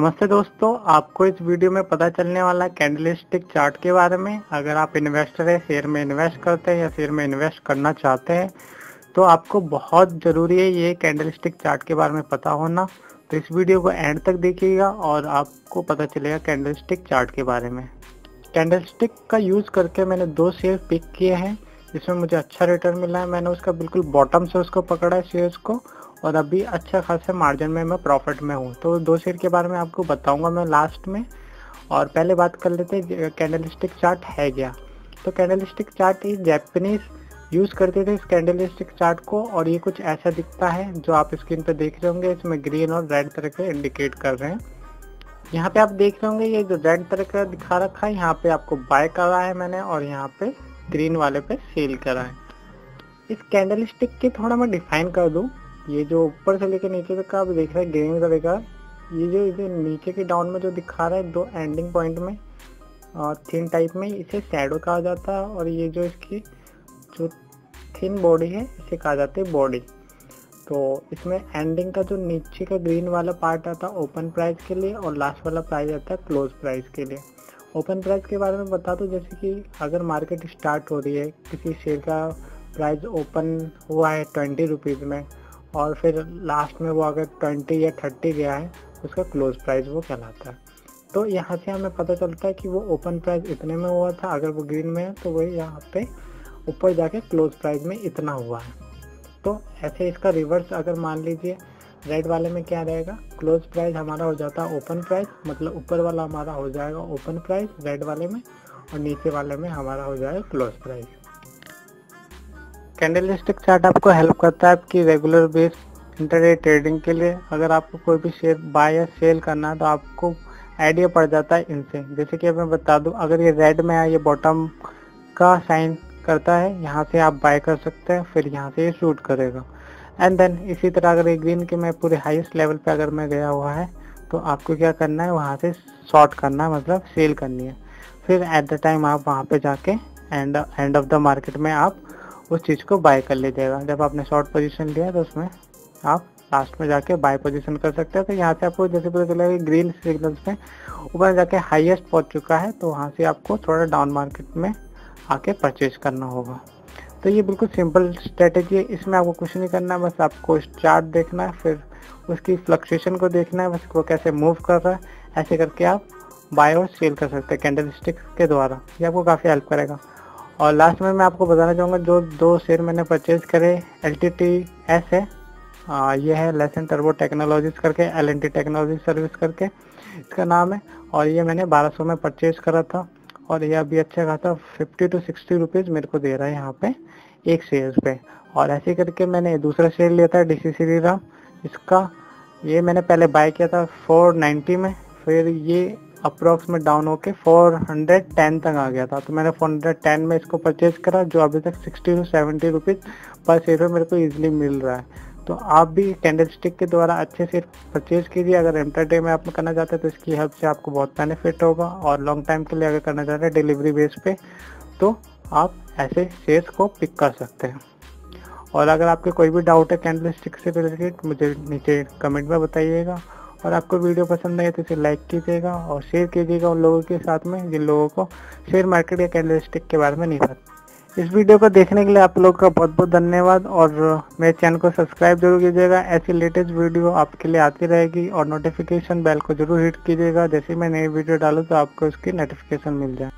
नमस्ते दोस्तों, आपको इस वीडियो में पता चलने वाला कैंडलस्टिक चार्ट के बारे में। अगर आप इन्वेस्टर है, शेयर में इन्वेस्ट करते हैं या शेयर में इन्वेस्ट करना चाहते हैं तो आपको बहुत ज़रूरी है ये कैंडलस्टिक चार्ट के बारे में पता होना। तो इस वीडियो को एंड तक देखिएगा और आपको पता चलेगा कैंडलस्टिक चार्ट के बारे में। कैंडलस्टिक का यूज़ करके मैंने दो शेयर पिक किए हैं, जिसमें मुझे अच्छा रिटर्न मिला है। मैंने उसका बिल्कुल बॉटम से उसको पकड़ा है शेयर्स को और अभी अच्छा खासा मार्जिन में मैं प्रॉफिट में हूँ। तो दो शेयर के बारे में आपको बताऊँगा मैं लास्ट में। और पहले बात कर लेते हैं कैंडल स्टिक चार्ट है क्या? तो कैंडल स्टिक चार्ट ये जैपनीज यूज़ करते थे इस कैंडल स्टिक चार्ट को, और ये कुछ ऐसा दिखता है जो आप स्क्रीन पर देख रहे होंगे। इसमें ग्रीन और रेड तरह के इंडिकेट कर रहे हैं। यहाँ पे आप देख रहे होंगे, ये जो रेड तरह का दिखा रखा है, यहाँ पे आपको बाय करा है मैंने, और यहाँ पे ग्रीन वाले पे सेल करा है। इस कैंडल स्टिक के थोड़ा मैं डिफाइन कर दूँ। ये जो ऊपर से लेकर नीचे तक का आप देख रहे हैं ग्रीन कलर का ये जो इसे नीचे के डाउन में जो दिखा रहा है, दो एंडिंग पॉइंट में और थिन टाइप में, इसे सैडो कहा जाता है और ये जो इसकी, जो थिन बॉडी है, इसे कहा जाता है बॉडी तो इसमें एंडिंग का जो नीचे का ग्रीन वाला पार्ट आता है ओपन प्राइस के लिए और लास्ट वाला प्राइस आता है क्लोज प्राइस के लिए. ओपन प्राइस के बारे में बता दो, जैसे कि अगर मार्केट स्टार्ट हो रही है, किसी शेयर का प्राइस ओपन हुआ है ट्वेंटी रुपीज़ में और फिर लास्ट में वो अगर ट्वेंटी या थर्टी गया है, उसका क्लोज प्राइस वो कहलाता है। तो यहाँ से हमें पता चलता है कि वो ओपन प्राइस इतने में हुआ था, अगर वो ग्रीन में है तो वही यहाँ पे ऊपर जाके क्लोज प्राइस में इतना हुआ है। तो ऐसे इसका रिवर्स अगर मान लीजिए रेड वाले में क्या रहेगा? क्लोज प्राइस हमारा हो जाता है ओपन प्राइस मतलब ऊपर वाला हमारा हो जाएगा ओपन प्राइस रेड वाले में और नीचे वाले में हमारा हो जाएगा close price candlestick chart आपको हेल्प करता है आपकी रेगुलर बेस इंटरडे ट्रेडिंग के लिए। अगर आपको कोई भी शेयर बाय या सेल करना है तो आपको आइडिया पड़ जाता है इनसे। जैसे कि मैं बता दूँ, अगर ये रेड में है, ये बॉटम का साइन करता है, यहाँ से आप बाय कर सकते हैं, फिर यहाँ से ये शूट करेगा। एंड देन इसी तरह अगर ये ग्रीन के मैं पूरे हाईएस्ट लेवल पे अगर मैं गया हुआ है तो आपको क्या करना है, वहाँ से शॉर्ट करना है मतलब सेल करनी है। फिर एट द टाइम आप वहाँ पे जाके end end of the market में आप उस चीज़ को बाय कर लीजिएगा जब आपने शॉर्ट पोजीशन लिया तो उसमें आप लास्ट में जाके बाय पोजीशन कर सकते हैं। तो यहाँ से आपको जैसे पता चला ग्रीन सिग्नल्स में ऊपर जाके हाईएस्ट पहुँच चुका है तो वहाँ से आपको थोड़ा डाउन मार्केट में आके परचेज करना होगा। तो ये बिल्कुल सिंपल स्ट्रेटेजी है। इसमें आपको कुछ नहीं करना है बस आपको चार्ट देखना है, फिर उसकी फ्लक्चुएशन को देखना है, बस वो कैसे मूव कर रहा है। ऐसे करके आप बाय और सेल कर सकते हैं कैंडल के द्वारा। ये आपको काफ़ी हेल्प करेगा। और लास्ट में मैं आपको बताना चाहूँगा जो दो शेयर मैंने परचेज करे एल टी टी एस है आ, ये है लेसन टर्बो टेक्नोलॉजीज़ करके L N T technology service करके इसका नाम है और ये मैंने 1200 में परचेज करा था और ये अभी अच्छा खाता फिफ्टी टू सिक्सटी रुपीज़ मेरे को दे रहा है यहाँ पे एक शेयर पे। और ऐसे करके मैंने दूसरा शेयर लिया था डी सी श्री राम इसका ये मैंने पहले बाय किया था फोर नाइन्टी में फिर ये अप्रोक्स में डाउन होके 410 तक आ गया था। तो मैंने 410 में इसको परचेज करा, जो अभी तक 60 टू सेवेंटी रुपीज़ पर शेयर मेरे को इजीली मिल रहा है। तो आप भी कैंडल स्टिक के द्वारा अच्छे से परचेज कीजिए। अगर इंटरडे में आप करना चाहते हैं तो इसकी हेल्प से आपको बहुत बेनिफिट होगा और लॉन्ग टाइम के लिए अगर करना चाहते हैं डिलीवरी बेस पे तो आप ऐसे शेयर्स को पिक कर सकते हैं। और अगर आपके कोई भी डाउट है कैंडल स्टिक से रिलेटेड मुझे नीचे कमेंट में बताइएगा। और आपको वीडियो पसंद आए तो इसे लाइक कीजिएगा और शेयर कीजिएगा उन लोगों के साथ में जिन लोगों को शेयर मार्केट या कैंडल के बारे में नहीं पता। इस वीडियो को देखने के लिए आप लोग का बहुत बहुत धन्यवाद और मेरे चैनल को सब्सक्राइब ज़रूर कीजिएगा। ऐसी लेटेस्ट वीडियो आपके लिए आती रहेगी और नोटिफिकेशन बेल को ज़रूर हिट कीजिएगा। जैसे मैं नई वीडियो डालूँ तो आपको उसकी नोटिफिकेशन मिल जाए।